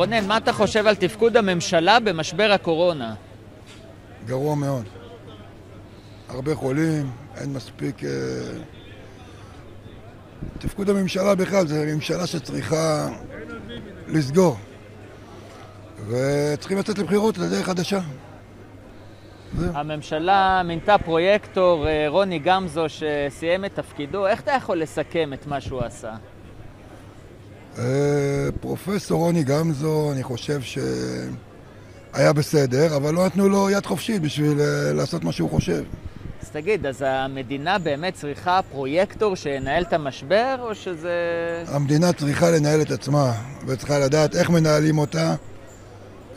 רונן, מה אתה חושב על תפקוד הממשלה במשבר הקורונה? גרוע מאוד. הרבה חולים, אין מספיק... אה, תפקוד הממשלה בכלל, זו ממשלה שצריכה לסגור. וצריכים לצאת לבחירות לדרך חדשה. הממשלה מינתה פרויקטור אה, רוני גמזו שסיים את תפקידו. איך אתה יכול לסכם את מה שהוא עשה? פרופסור רוני גמזו, אני חושב שהיה בסדר, אבל לא נתנו לו יד חופשית בשביל אה, לעשות מה שהוא חושב. אז תגיד, אז המדינה באמת צריכה פרויקטור שינהל את המשבר, או שזה... המדינה צריכה לנהל את עצמה, וצריכה לדעת איך מנהלים אותה,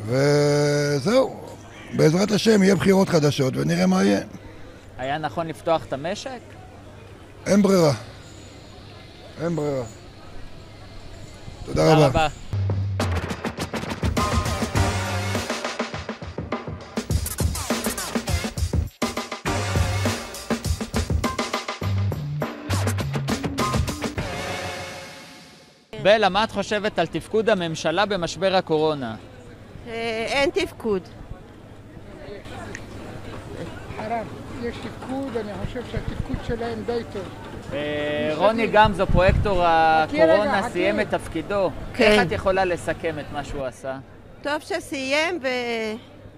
וזהו. בעזרת השם יהיה בחירות חדשות ונראה מה יהיה. היה נכון לפתוח את המשק? אין ברירה. אין ברירה. תודה. רבה. בלה, מה את חושבת על תפקוד הממשלה במשבר הקורונה? אה, אין תפקוד. חרם, יש תפקוד, אני חושב שהתפקוד שלהם די טוב. אה, רוני גמזו, פרויקטור הקורונה. סיים את תפקידו. כן. איך את יכולה לסכם את מה שהוא עשה? טוב שסיים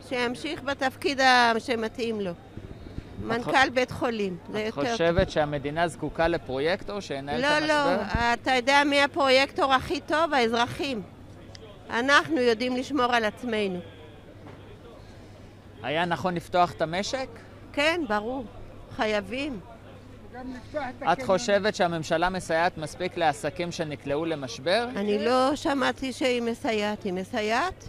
ושימשיך בתפקיד שמתאים לו. מנכ"ל בית חולים, את. חושבת שהמדינה זקוקה לפרויקטור שינהל את לא, המשבר? לא, אתה יודע מי הפרויקטור הכי טוב? האזרחים. אנחנו יודעים לשמור על עצמנו. היה נכון לפתוח את המשק? כן, ברור. חייבים. את. חושבת שהממשלה מסייעת מספיק לעסקים שנקלעו למשבר? אני לא שמעתי שהיא מסייעת. היא מסייעת?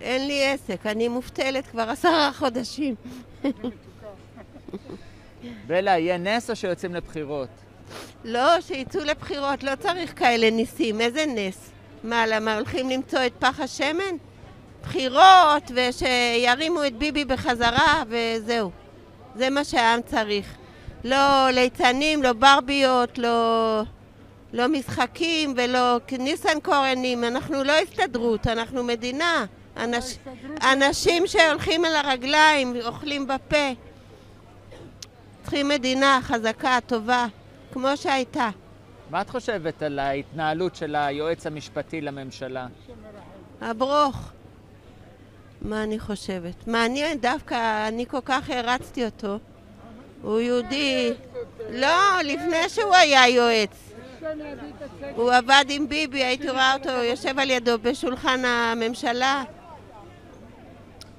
אין לי עסק, אני מובטלת כבר עשרה חודשים. בלה, יהיה נס או שיוצאים לבחירות? לא, שיצאו לבחירות, לא צריך כאלה ניסים, איזה נס? מה, למה הולכים למצוא את פח השמן? בחירות, ושירימו את ביבי בחזרה, וזהו. זה מה שהעם צריך. לא ליצנים, לא ברביות, לא, לא משחקים ולא ניסנקורנים. אנחנו לא הסתדרות, אנחנו מדינה. אנש, אנשים שהולכים על הרגליים, אוכלים בפה. צריכים מדינה חזקה, טובה, כמו שהייתה. מה את חושבת על ההתנהלות של היועץ המשפטי לממשלה? הברוך. מה אני חושבת? מעניין, דווקא אני כל כך הרצתי אותו. הוא יהודי... לא, לפני שהוא היה יועץ. הוא עבד עם ביבי, הייתי רואה אותו יושב על ידו בשולחן הממשלה.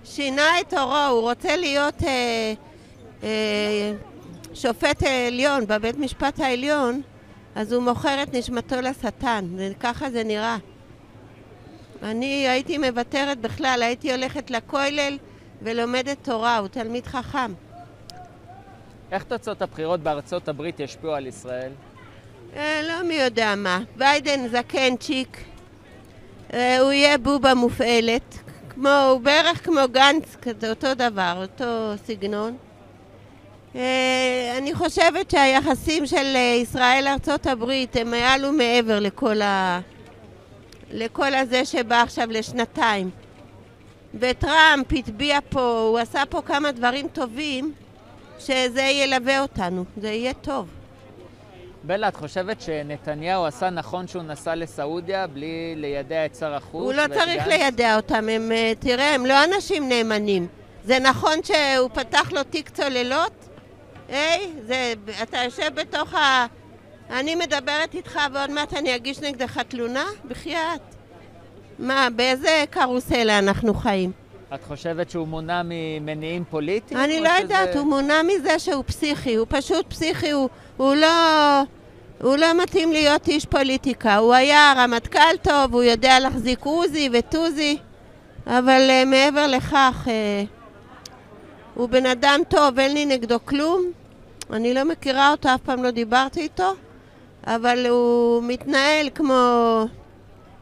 שינה את עורו, הוא רוצה להיות אה, אה, שופט עליון בבית משפט העליון, אז הוא מוכר את נשמתו לשטן, וככה זה נראה. אני הייתי מוותרת בכלל, הייתי הולכת לכולל ולומדת תורה, הוא תלמיד חכם. איך תוצאות הבחירות בארצות הברית ישפיעו על ישראל? אה, לא מי יודע מה. ביידן זקנצ'יק, אה, הוא יהיה בובה מופעלת, כמו, הוא בערך כמו גנץ, כזה אותו דבר, אותו סגנון. אה, אני חושבת שהיחסים של ישראל לארצות הברית הם מעל ומעבר לכל, ה... לכל הזה שבא עכשיו לשנתיים. וטראמפ הטביע פה, הוא עשה פה כמה דברים טובים, שזה ילווה אותנו, זה יהיה טוב. בלה, את חושבת שנתניהו עשה נכון שהוא נסע לסעודיה בלי לידע את שר החוץ? הוא לא צריך? לידע אותם, הם, אה, תראה, הם לא אנשים נאמנים. זה נכון שהוא פתח לו תיק צוללות? היי, זה, אתה יושב בתוך ה... אני מדברת איתך ועוד מעט אני אגיש נגדך תלונה? בחייאת. מה, באיזה קרוסלה אנחנו חיים? את חושבת שהוא מונע ממניעים פוליטיים? אני לא שזה- יודעת, הוא מונע מזה שהוא פסיכי, הוא פשוט פסיכי, הוא, הוא לא... הוא לא מתאים להיות איש פוליטיקה. הוא היה רמטכ"ל טוב, הוא יודע להחזיק עוזי וטוזי, אבל uh, מעבר לכך, uh, הוא בן אדם טוב, אין לי נגדו כלום. אני לא מכירה אותו, אף פעם לא דיברתי איתו, אבל הוא מתנהל כמו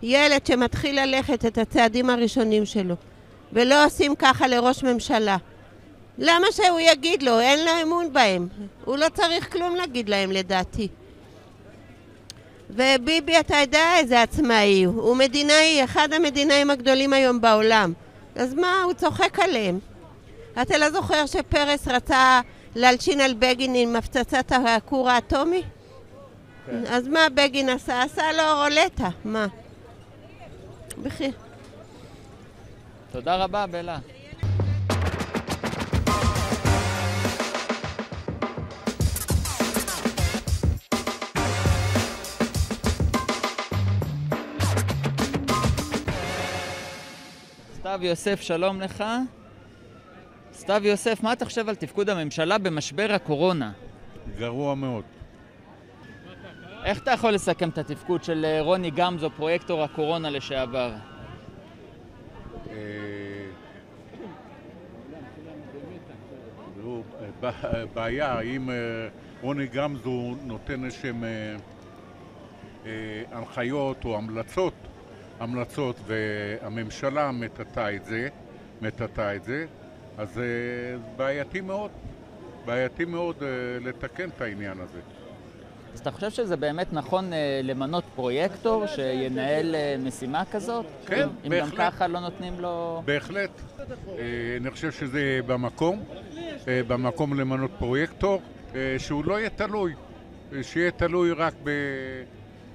ילד שמתחיל ללכת את הצעדים הראשונים שלו, ולא עושים ככה לראש ממשלה. למה שהוא יגיד לו? אין לו אמון בהם. הוא לא צריך כלום להגיד להם לדעתי. וביבי, אתה יודע איזה עצמאי הוא. הוא מדינאי, אחד המדינאים הגדולים היום בעולם. אז מה, הוא צוחק עליהם. אתה לא זוכר שפרס רצה להלשין על בגין עם הפצצת הכור האטומי? כן. אז מה בגין עשה? עשה לו רולטה, מה? בכי... תודה רבה, בלה. סתיו יוסף, שלום לך. סתיו יוסף, מה אתה חושב על תפקוד הממשלה במשבר הקורונה? גרוע מאוד. איך אתה יכול לסכם את התפקוד של אה, רוני גמזו, פרויקטור הקורונה לשעבר? אה, זו ב- בעיה, אם אה, רוני גמזו נותן איזשהם אה, אה, הנחיות או המלצות, המלצות והממשלה מטאטא את זה, מטאטא את זה, אז זה בעייתי מאוד, בעייתי מאוד לתקן את העניין הזה. אז אתה חושב שזה באמת נכון למנות פרויקטור שינהל משימה כזאת? כן, אם, אם גם בהחלט. ככה לא נותנים לו... בהחלט. אני חושב שזה במקום, במקום למנות פרויקטור, אה, שהוא לא יהיה תלוי, אה, שיהיה תלוי רק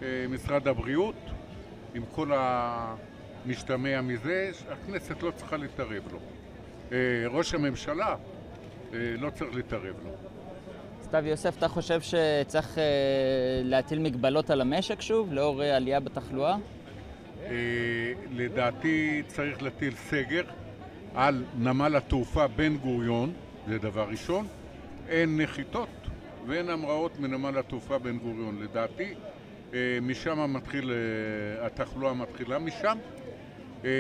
במשרד הבריאות, עם כל המשתמע מזה, הכנסת לא צריכה להתערב לו. אה, ראש הממשלה אה, לא צריך להתערב לו. סתיו יוסף, אתה חושב שצריך אה, להטיל מגבלות על המשק שוב, לאור אה, עלייה בתחלואה? אה, לדעתי צריך להטיל סגר על נמל התעופה בן גוריון, זה דבר ראשון. אין נחיתות ואין המראות מנמל התעופה בן גוריון. לדעתי, אה, משם מתחיל, אה, התחלואה מתחילה משם. אה,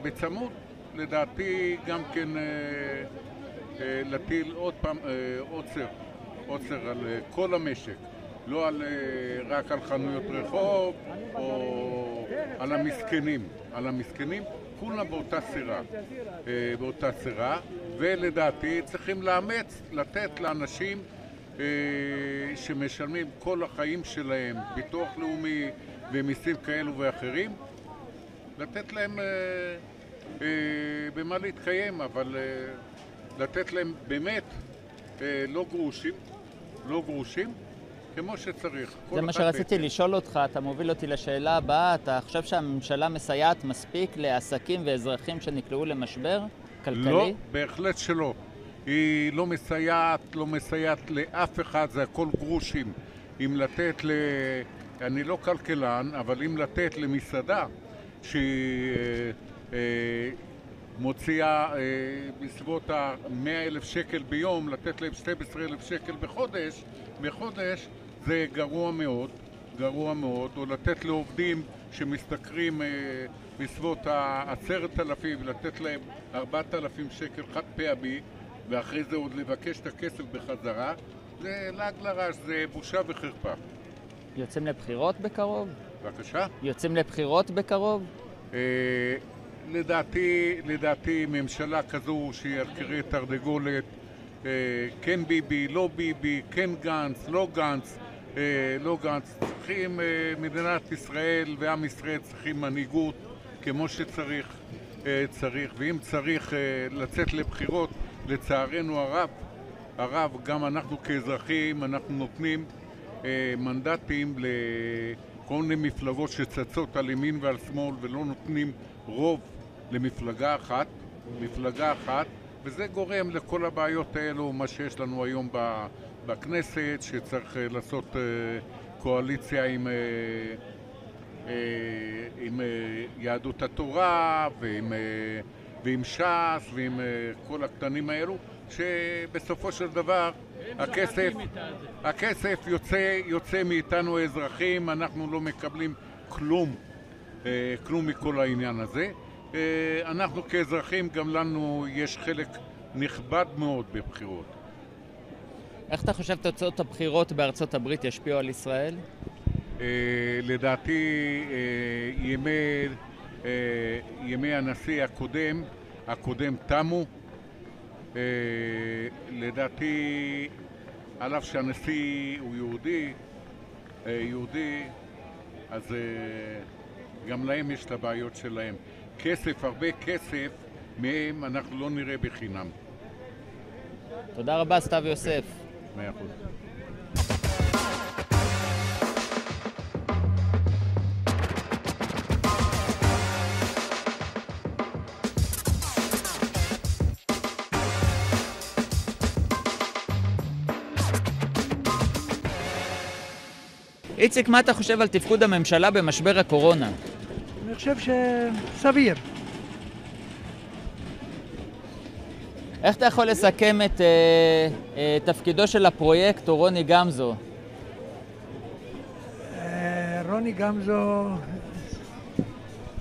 ובצמוד, לדעתי, גם כן להטיל עוד פעם עוצר, עוצר על כל המשק. לא על, רק על חנויות רחוב או על המסכנים. על המסכנים, כולם באותה סירה. אה, באותה סירה, ולדעתי צריכים לאמץ, לתת לאנשים אה, שמשלמים כל החיים שלהם ביטוח לאומי ומיסים כאלו ואחרים, לתת להם אה, במה להתקיים, אבל לתת להם באמת לא גרושים, לא גרושים, כמו שצריך. זה מה שרציתי. לשאול אותך, אתה מוביל אותי לשאלה הבאה, אתה חושב שהממשלה מסייעת מספיק לעסקים ואזרחים שנקלעו למשבר כלכלי? לא, בהחלט שלא. היא לא מסייעת, לא מסייעת לאף אחד, זה הכל גרושים. אם לתת ל... אני לא כלכלן, אבל אם לתת למסעדה שהיא אה, אה, מוציאה אה, בסביבות ה-100 אלף שקל ביום, לתת להם 12 אלף שקל בחודש, בחודש זה גרוע מאוד, גרוע מאוד, או לתת לעובדים שמשתכרים אה, בסביבות העשרת אלפים, לתת להם ארבעת אלפים שקל חד פעמי, ואחרי זה עוד לבקש את הכסף בחזרה, זה לעג לרש, זה בושה וחרפה. יוצאים לבחירות בקרוב? בבקשה. יוצאים לבחירות בקרוב? אה, לדעתי, לדעתי ממשלה כזו שהיא על כרי תרנגולת, אה, כן ביבי, לא ביבי, כן גנץ, לא גנץ, לא גנץ, צריכים, אה, מדינת ישראל ועם ישראל צריכים מנהיגות כמו שצריך, אה, צריך, ואם צריך אה, לצאת לבחירות, לצערנו הרב, הרב, גם אנחנו כאזרחים, אנחנו נותנים אה, מנדטים לכל מיני מפלגות שצצות על ימין ועל שמאל ולא נותנים רוב למפלגה אחת, מפלגה אחת, וזה גורם לכל הבעיות האלו, מה שיש לנו היום ב- בכנסת, שצריך אה, לעשות אה, קואליציה עם, אה, עם יהדות התורה ועם, ועם ש"ס ועם כל הקטנים האלו, שבסופו של דבר הכסף, הכסף יוצא, יוצא מאיתנו האזרחים, אנחנו לא מקבלים כלום, כלום מכל העניין הזה. אנחנו כאזרחים, גם לנו יש חלק נכבד מאוד בבחירות. איך אתה חושב תוצאות הבחירות בארצות הברית ישפיעו על ישראל? אה, לדעתי אה, ימי, אה, ימי הנשיא הקודם, הקודם תמו. אה, לדעתי על אף שהנשיא הוא יהודי, אה, יהודי, אז אה, גם להם יש את הבעיות שלהם. כסף, הרבה כסף, מהם אנחנו לא נראה בחינם. תודה רבה, סתיו יוסף. מאה אחוז. איציק, מה אתה חושב על תפקוד הממשלה במשבר הקורונה? אני חושב שסביר. איך אתה יכול לסכם את אה, אה, תפקידו של הפרויקטור רוני גמזו? אה, רוני גמזו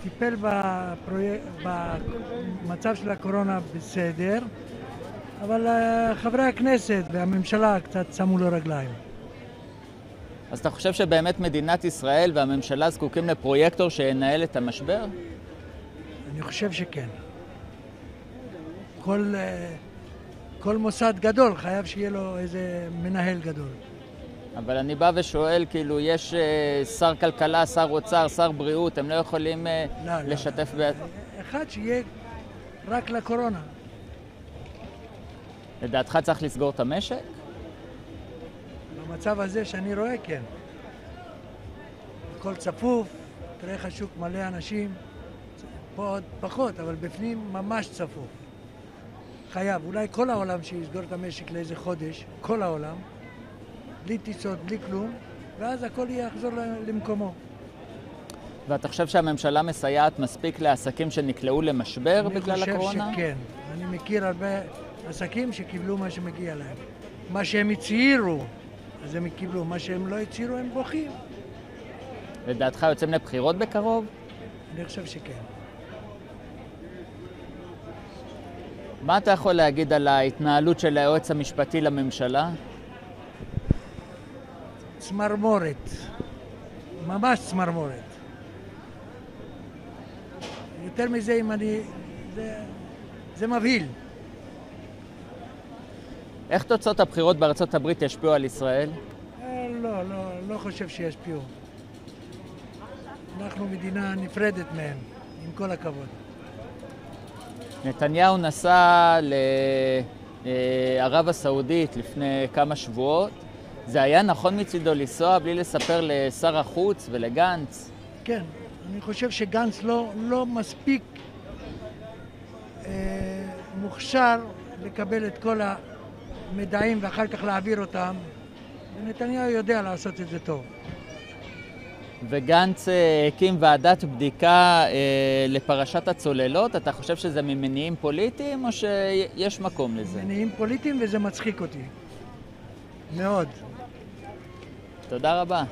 טיפל בפרויק... במצב של הקורונה בסדר, אבל אה, חברי הכנסת והממשלה קצת שמו לו רגליים. אז אתה חושב שבאמת מדינת ישראל והממשלה זקוקים לפרויקטור שינהל את המשבר? אני חושב שכן. כל, אה, כל מוסד גדול חייב שיהיה לו איזה מנהל גדול. אבל אני בא ושואל, כאילו, יש אה, שר כלכלה, שר אוצר, שר בריאות, הם לא יכולים אה, לא, לא. לשתף ב... אחד שיהיה רק לקורונה. לדעתך צריך לסגור את המשק? במצב הזה שאני רואה, כן. הכל צפוף, תראה איך השוק מלא אנשים, פה עוד פחות, אבל בפנים ממש צפוף. חייב, אולי כל העולם שיסגור את המשק לאיזה חודש, כל העולם, בלי טיסות, בלי כלום, ואז הכל יחזור למקומו. ואתה חושב שהממשלה מסייעת מספיק לעסקים שנקלעו למשבר בגלל הקורונה? אני חושב שכן. אני מכיר הרבה עסקים שקיבלו מה שמגיע להם. מה שהם הצהירו, אז הם קיבלו. מה שהם לא הצהירו, הם בוכים. לדעתך יוצאים לבחירות בקרוב? אני חושב שכן. מה אתה יכול להגיד על ההתנהלות של היועץ המשפטי לממשלה? צמרמורת. ממש צמרמורת. יותר מזה, אם אני... זה, זה מבהיל. איך תוצאות הבחירות בארצות הברית ישפיעו על ישראל? אה, לא, לא, לא חושב שישפיעו. אנחנו מדינה נפרדת מהם, עם כל הכבוד. נתניהו נסע לערב הסעודית לפני כמה שבועות. זה היה נכון מצידו לנסוע בלי לספר לשר החוץ ולגנץ? כן, אני חושב שגנץ לא, לא מספיק אה, מוכשר לקבל את כל המידעים ואחר כך להעביר אותם, ונתניהו יודע לעשות את זה טוב. וגנץ אה, הקים ועדת בדיקה אה, לפרשת הצוללות. אתה חושב שזה ממניעים פוליטיים או שיש מקום לזה? מניעים פוליטיים וזה מצחיק אותי. מאוד. תודה רבה.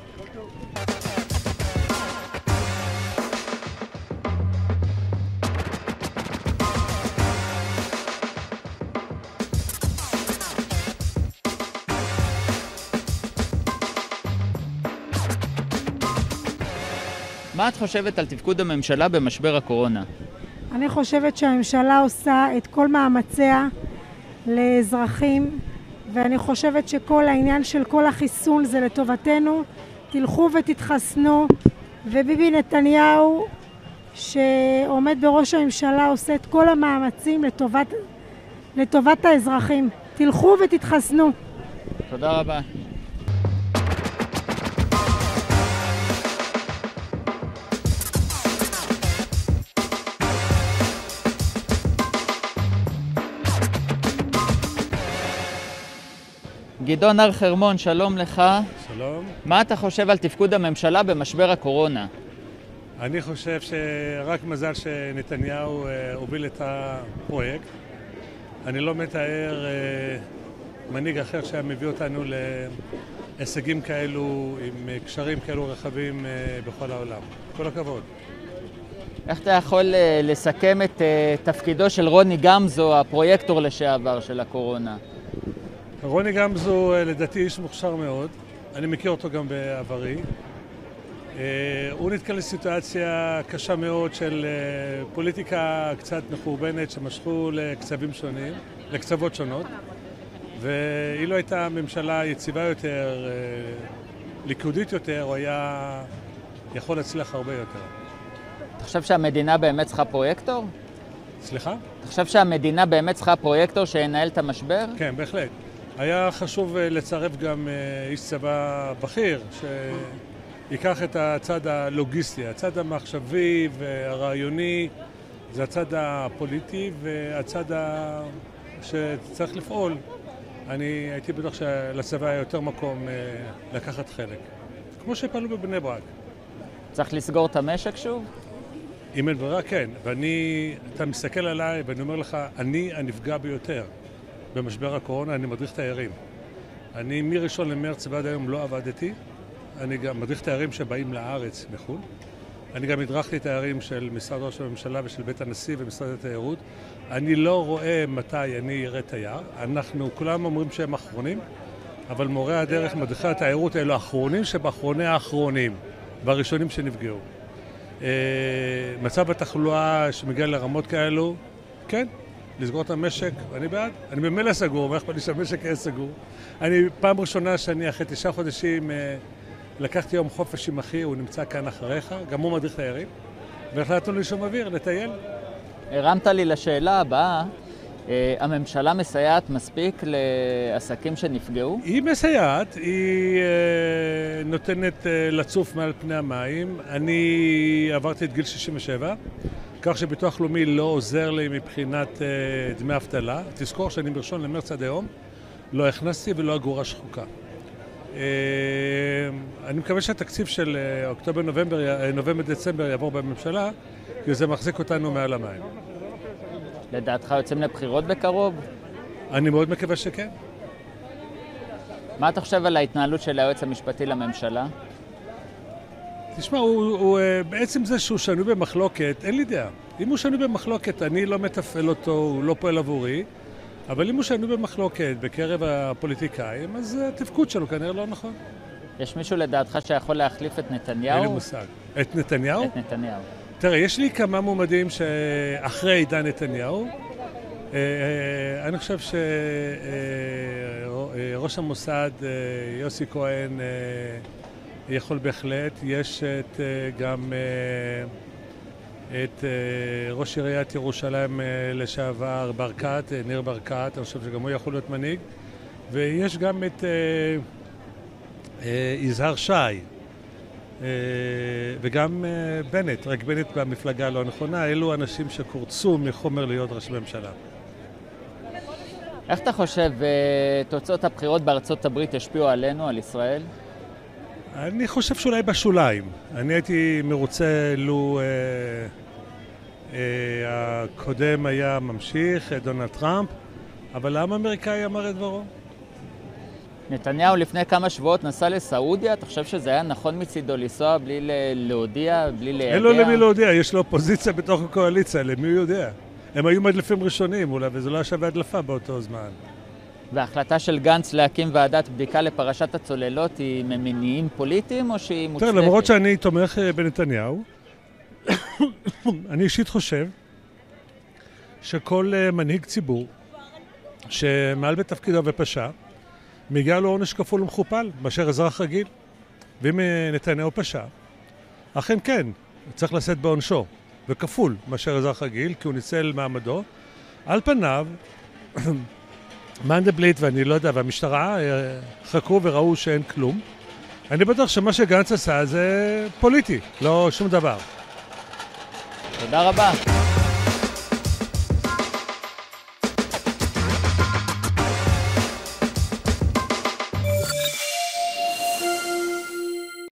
מה את חושבת על תפקוד הממשלה במשבר הקורונה? אני חושבת שהממשלה עושה את כל מאמציה לאזרחים ואני חושבת שכל העניין של כל החיסון זה לטובתנו. תלכו ותתחסנו וביבי נתניהו שעומד בראש הממשלה עושה את כל המאמצים לטובת, לטובת האזרחים. תלכו ותתחסנו. תודה רבה. גדעון הר חרמון, שלום לך. שלום. מה אתה חושב על תפקוד הממשלה במשבר הקורונה? אני חושב שרק מזל שנתניהו אה, הוביל את הפרויקט. אני לא מתאר אה, מנהיג אחר שהיה מביא אותנו להישגים כאלו עם קשרים כאלו רחבים אה, בכל העולם. כל הכבוד. איך אתה יכול לסכם את תפקידו של רוני גמזו, הפרויקטור לשעבר של הקורונה? רוני גמזו לדעתי איש מוכשר מאוד, אני מכיר אותו גם בעברי. הוא נתקל לסיטואציה קשה מאוד של פוליטיקה קצת מחורבנת שמשכו לקצבים שונים, לקצוות שונות, ואילו הייתה ממשלה יציבה יותר, אה, ליכודית יותר, הוא היה יכול להצליח הרבה יותר. אתה חושב שהמדינה באמת צריכה פרויקטור? סליחה? אתה חושב שהמדינה באמת צריכה פרויקטור שינהל את המשבר? כן, בהחלט. היה חשוב אה, לצרף גם אה, איש צבא בכיר, שייקח את הצד הלוגיסטי, הצד המחשבי והרעיוני, זה הצד הפוליטי והצד ה... שצריך לפעול. אני הייתי בטוח שלצבא היה יותר מקום אה, לקחת חלק, כמו שפעלו בבני ברק. צריך לסגור את המשק שוב? אם אין ברירה, כן. ואני, אתה מסתכל עליי ואני אומר לך, אני הנפגע ביותר במשבר הקורונה, אני מדריך תיירים. אני מראשון למרץ ועד היום לא עבדתי. אני גם מדריך תיירים שבאים לארץ מחו"ל. אני גם הדרכתי תיירים של משרד ראש הממשלה ושל בית הנשיא ומשרד התיירות. אני לא רואה מתי אני אראה תייר. אנחנו, כולם אומרים שהם אחרונים, אבל מורי הדרך, מדריכי התיירות האלו האחרונים שבאחרוני האחרונים, והראשונים שנפגעו. אה, מצב התחלואה שמגיע לרמות כאלו, כן, לסגור את המשק, אני בעד. אני ממילא סגור, מה אכפת לי שהמשק יהיה סגור? אני, פעם ראשונה שאני אחרי תשעה חודשים אה, לקחתי יום חופש עם אחי, הוא נמצא כאן אחריך, גם הוא מדריך תיירים, והחלטנו לשום אוויר, לטייל. הרמת לי לשאלה הבאה. אה, הממשלה מסייעת מספיק לעסקים שנפגעו? היא מסייעת, היא אה, נותנת לצוף מעל פני המים. אני עברתי את גיל 67, כך שביטוח לאומי לא עוזר לי מבחינת דמי אבטלה. תזכור שאני בראשון למרץ עד היום לא הכנסתי ולא אגורה שחוקה. אני מקווה שהתקציב של אוקטובר-נובמבר, נובמבר-דצמבר יעבור בממשלה, כי זה מחזיק אותנו מעל המים. לדעתך יוצאים לבחירות בקרוב? אני מאוד מקווה שכן. מה אתה חושב על ההתנהלות של היועץ המשפטי לממשלה? תשמע, הוא, הוא, אה, בעצם זה שהוא שנוי במחלוקת, אין לי דעה. אם הוא שנוי במחלוקת, אני לא מתפעל אותו, הוא לא פועל עבורי, אבל אם הוא שנוי במחלוקת בקרב הפוליטיקאים, אז התפקוד שלו כנראה לא נכון. יש מישהו לדעתך שיכול להחליף את נתניהו? אין לי מושג. את נתניהו? את נתניהו. תראה, יש לי כמה מועמדים שאחרי עידן נתניהו. אה, אה, אני חושב שראש המוסד יוסי כהן יכול בהחלט. יש את, גם את ראש עיריית ירושלים לשעבר ברקת, ניר ברקת, אני חושב שגם הוא יכול להיות מנהיג. ויש גם את יזהר שי. אה, וגם אה, בנט, רק בנט במפלגה הלא נכונה, אלו אנשים שקורצו מחומר להיות ראש ממשלה. איך אתה חושב אה, תוצאות הבחירות בארצות הברית ישפיעו עלינו, על ישראל? אני חושב שאולי בשוליים. אני הייתי מרוצה לו אה, אה, הקודם היה ממשיך, דונלד טראמפ, אבל העם האמריקאי אמר את דברו. נתניהו לפני כמה שבועות נסע לסעודיה, אתה חושב שזה היה נכון מצידו לנסוע בלי להודיע, בלי ליידע? אין לו למי להודיע, יש לו אופוזיציה בתוך הקואליציה, למי הוא יודע? הם היו מדליפים ראשונים אולי, וזה לא היה שווה הדלפה באותו זמן. וההחלטה של גנץ להקים ועדת בדיקה לפרשת הצוללות היא ממניעים פוליטיים או שהיא מוצדקת? תראה, למרות שאני תומך אה, בנתניהו, אני אישית חושב שכל אה, מנהיג ציבור שמעל בתפקידו ופשע, מגיע לו עונש כפול ומכופל מאשר אזרח רגיל. ואם אה, נתניהו פשע, אכן כן, צריך לשאת בעונשו, וכפול מאשר אזרח רגיל, כי הוא ניצל מעמדו. על פניו, מנדלבליט ואני לא יודע, והמשטרה אה, חקרו וראו שאין כלום. אני בטוח שמה שגנץ עשה זה פוליטי, לא שום דבר. תודה רבה.